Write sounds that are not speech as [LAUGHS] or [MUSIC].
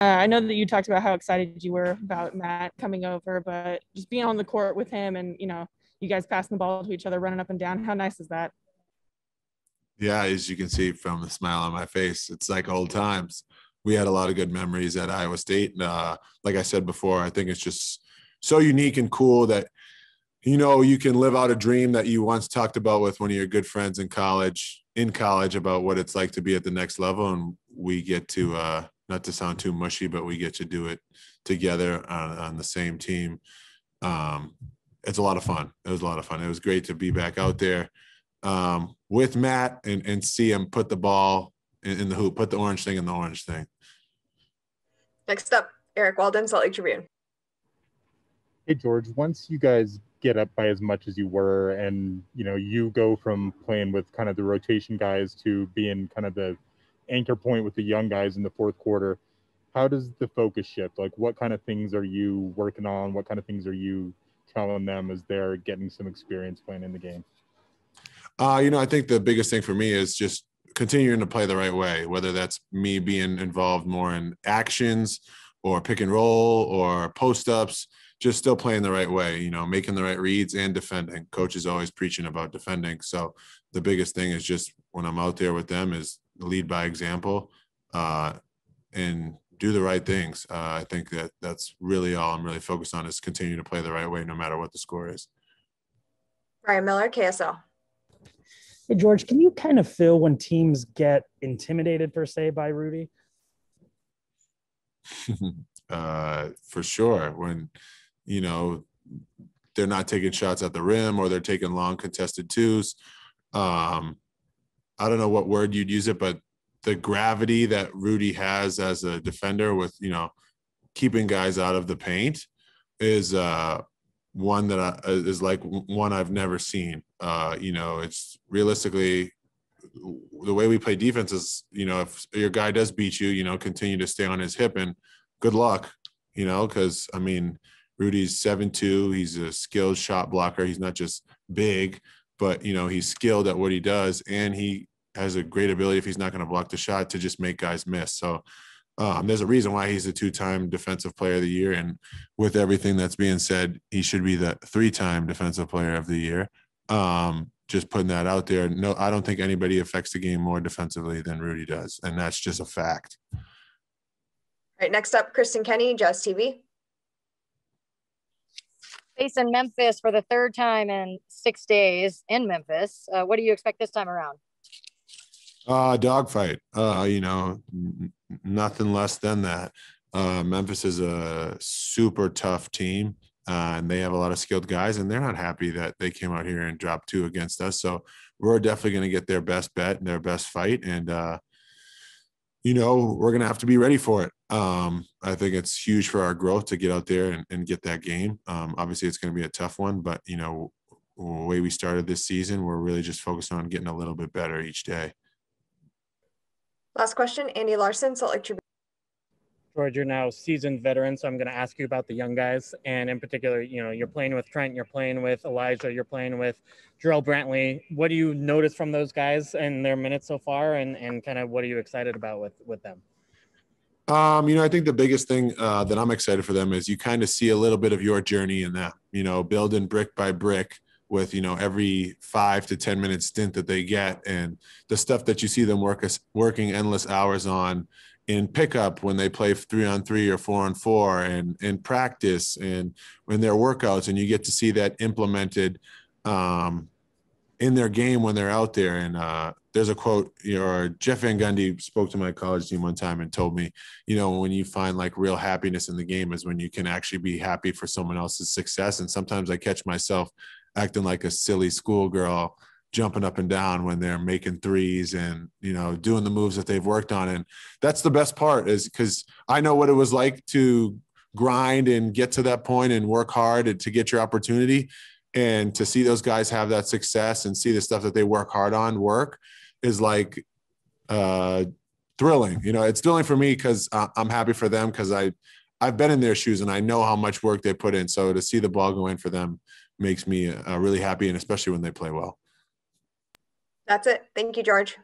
Uh, I know that you talked about how excited you were about Matt coming over, but just being on the court with him and, you know, you guys passing the ball to each other, running up and down, how nice is that? Yeah, as you can see from the smile on my face, it's like old times. We had a lot of good memories at Iowa State. And uh, like I said before, I think it's just so unique and cool that you know you can live out a dream that you once talked about with one of your good friends in college in college about what it's like to be at the next level and we get to uh not to sound too mushy but we get to do it together on, on the same team. Um it's a lot of fun. It was a lot of fun. It was great to be back out there um with matt and and see him put the ball in, in the hoop put the orange thing in the orange thing. Next up, Eric Walden, Salt Lake Tribune. Hey George, once you guys get up by as much as you were, and you know you go from playing with kind of the rotation guys to being kind of the anchor point with the young guys in the fourth quarter, how does the focus shift? Like, what kind of things are you working on? What kind of things are you telling them as they're getting some experience playing in the game? Uh, you know, I think the biggest thing for me is just continuing to play the right way, whether that's me being involved more in actions or pick and roll or post ups just still playing the right way, you know, making the right reads and defending. Coach is always preaching about defending. So the biggest thing is just when I'm out there with them is lead by example uh, and do the right things. Uh, I think that that's really all I'm really focused on is continue to play the right way no matter what the score is. Ryan Miller, KSL. Hey, George, can you kind of feel when teams get intimidated per se by Rudy? [LAUGHS] uh, for sure. When you know, they're not taking shots at the rim or they're taking long contested twos. Um, I don't know what word you'd use it, but the gravity that Rudy has as a defender with, you know, keeping guys out of the paint is uh, one that I, is like one I've never seen. Uh, you know, it's realistically the way we play defense is, you know, if your guy does beat you, you know, continue to stay on his hip and good luck, you know, because I mean, Rudy's seven two. He's a skilled shot blocker. He's not just big, but you know he's skilled at what he does, and he has a great ability if he's not going to block the shot to just make guys miss. So um, there's a reason why he's a two-time defensive player of the year, and with everything that's being said, he should be the three-time defensive player of the year. Um, just putting that out there. No, I don't think anybody affects the game more defensively than Rudy does, and that's just a fact. All right, next up, Kristen Kenny, Just TV facing Memphis for the third time in six days in Memphis. Uh, what do you expect this time around? Uh, dogfight. Uh, you know, n- nothing less than that. Uh, Memphis is a super tough team, uh, and they have a lot of skilled guys, and they're not happy that they came out here and dropped two against us. So we're definitely going to get their best bet and their best fight, and uh, you know, we're going to have to be ready for it. Um, I think it's huge for our growth to get out there and, and get that game. Um, obviously, it's going to be a tough one, but, you know, the way we started this season, we're really just focused on getting a little bit better each day. Last question, Andy Larsen, Salt Lake Tribune. George, you're now seasoned veteran, so I'm going to ask you about the young guys, and in particular, you know, you're playing with Trent, you're playing with Elijah, you're playing with Jarrell Brantley. What do you notice from those guys and their minutes so far, and and kind of what are you excited about with with them? Um, you know, I think the biggest thing uh, that I'm excited for them is you kind of see a little bit of your journey in them. You know, building brick by brick with you know every five to ten minute stint that they get, and the stuff that you see them work working endless hours on in pickup when they play three on three or four on four and in practice and in their workouts and you get to see that implemented um, in their game when they're out there. And uh, there's a quote you know jeff van gundy spoke to my college team one time and told me you know when you find like real happiness in the game is when you can actually be happy for someone else's success. And sometimes i catch myself acting like a silly schoolgirl jumping up and down when they're making threes and you know doing the moves that they've worked on. And that's the best part is because i know what it was like to grind and get to that point and work hard to get your opportunity and to see those guys have that success and see the stuff that they work hard on work is like uh thrilling. You know it's thrilling for me because i'm happy for them because i i've been in their shoes and i know how much work they put in. So to see the ball go in for them makes me uh, really happy and especially when they play well that's it. Thank you, George.